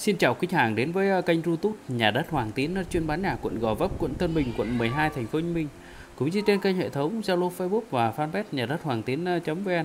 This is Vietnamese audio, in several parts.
Xin chào khách hàng đến với ờ, kênh YouTube Nhà đất Hoàng Tín ờ, chuyên bán nhà quận Gò Vấp, quận Tân Bình, quận 12, thành phố Hồ Chí Minh. Cũng như trên kênh hệ thống Zalo, Facebook và fanpage Nhà đất Hoàng Tín.vn. Ờ,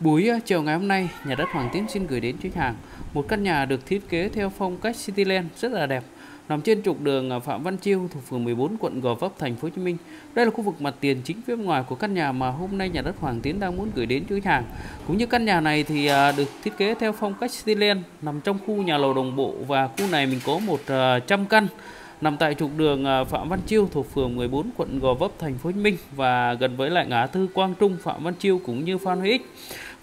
Buổi chiều ngày hôm nay, Nhà đất Hoàng Tín xin gửi đến khách hàng một căn nhà được thiết kế theo phong cách Cityland rất là đẹp nằm trên trục đường à, Phạm Văn Chiêu thuộc phường 14 quận Gò Vấp, thành phố Hồ Chí Minh. Đây là khu vực mặt tiền chính phía ngoài của căn nhà mà hôm nay nhà đất Hoàng Tiến đang muốn gửi đến cho khách hàng. Cũng như căn nhà này thì à, được thiết kế theo phong cách Cityland nằm trong khu nhà lầu đồng bộ và khu này mình có 100 à, căn nằm tại trục đường Phạm Văn Chiêu thuộc phường 14 quận Gò Vấp, thành phố Hồ Chí Minh và gần với lại ngã tư Quang Trung, Phạm Văn Chiêu cũng như Phan Huy Ích.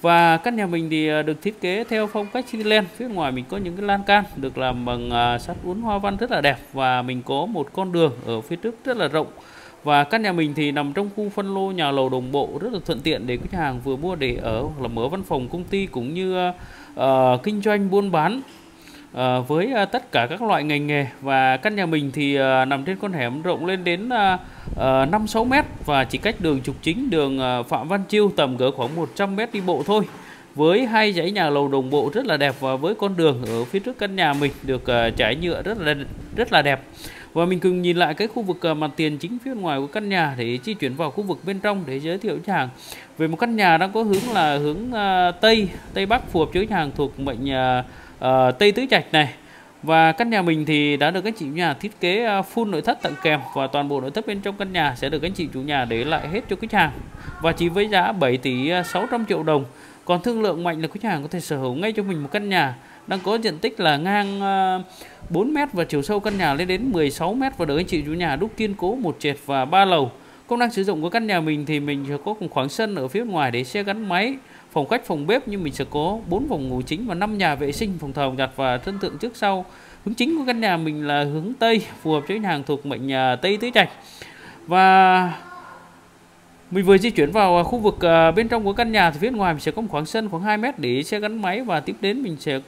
Và căn nhà mình thì à, được thiết kế theo phong cách Cityland. Phía ngoài mình có những cái lan can được làm bằng à, sắt uốn hoa văn rất là đẹp và mình có một con đường ở phía trước rất là rộng. Và căn nhà mình thì nằm trong khu phân lô nhà lầu đồng bộ rất là thuận tiện để khách hàng vừa mua để ở hoặc là mở văn phòng công ty cũng như uh, kinh doanh buôn bán à, với à, tất cả các loại ngành nghề và căn nhà mình thì à, nằm trên con hẻm rộng lên đến à, à, 5-6 mét và chỉ cách đường trục chính đường à, Phạm Văn Chiêu tầm cỡ khoảng 100 mét đi bộ thôi. Với hai dãy nhà lầu đồng bộ rất là đẹp và với con đường ở phía trước căn nhà mình được trải nhựa rất là rất là đẹp. Và mình cùng nhìn lại cái khu vực mặt tiền chính phía ngoài của căn nhà để di chuyển vào khu vực bên trong để giới thiệu cho hàng. Về một căn nhà đang có hướng là hướng tây tây bắc phù hợp với hàng thuộc mệnh uh, Tây Tứ Trạch này. Và căn nhà mình thì đã được anh chị chủ nhà thiết kế ờ, full nội thất tặng kèm và toàn bộ nội thất bên trong căn nhà sẽ được anh chị chủ nhà để lại hết cho khách hàng. Và chỉ với giá 7 tỷ ờ, 600 triệu đồng. Còn thương lượng mạnh là khách hàng có thể sở hữu ngay cho mình một căn nhà đang có diện tích là ngang 4 mét và chiều sâu căn nhà lên đến 16 mét và được anh chị chủ nhà đúc kiên cố một trệt và ba lầu. Công năng sử dụng của căn nhà mình thì mình có khoảng sân ở phía ngoài để xe gắn máy phòng khách, phòng bếp nhưng mình sẽ có 4 phòng ngủ chính và 5 nhà vệ sinh, phòng thờ giặt và thân thượng trước sau. Hướng chính của căn nhà mình là hướng tây, phù hợp với hàng thuộc mệnh nhà tây tứ trạch. Và mình vừa di chuyển vào à, khu vực à, bên trong của căn nhà thì phía ngoài mình sẽ có một khoảng sân khoảng 2 mét để xe gắn máy và tiếp đến mình sẽ